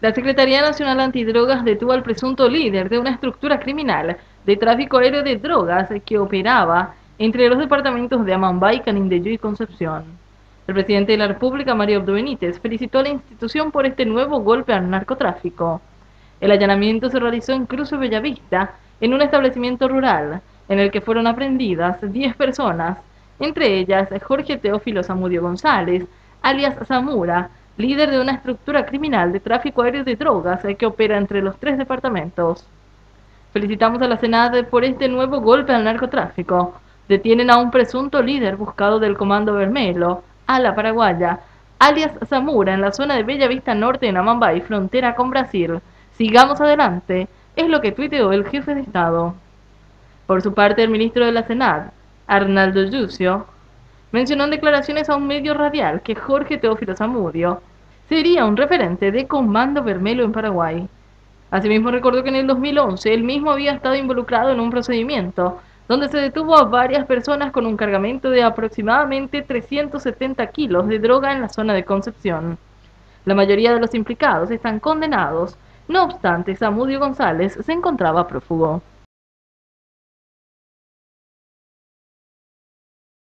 La Secretaría Nacional Antidrogas detuvo al presunto líder de una estructura criminal de tráfico aéreo de drogas que operaba entre los departamentos de Amambay, Canindeyú y Concepción. El presidente de la República, Mario Abdo Benítez, felicitó a la institución por este nuevo golpe al narcotráfico. El allanamiento se realizó en Cruce Bellavista, en un establecimiento rural, en el que fueron aprendidas 10 personas, entre ellas Jorge Teófilo Zamudio González, alias Zamura, líder de una estructura criminal de tráfico aéreo de drogas que opera entre los tres departamentos. Felicitamos a la Senada por este nuevo golpe al narcotráfico. Detienen a un presunto líder buscado del Comando Vermelo, a la paraguaya, alias Zamura, en la zona de Bella Vista Norte en Amambay, frontera con Brasil. Sigamos adelante, es lo que tuiteó el jefe de Estado. Por su parte, el ministro de la Senad, Arnaldo Yucio, mencionó en declaraciones a un medio radial que Jorge Teófilo Zamudio sería un referente de Comando Vermelo en Paraguay. Asimismo recordó que en el 2011 él mismo había estado involucrado en un procedimiento donde se detuvo a varias personas con un cargamento de aproximadamente 370 kilos de droga en la zona de Concepción. La mayoría de los implicados están condenados, no obstante, Samudio González se encontraba prófugo.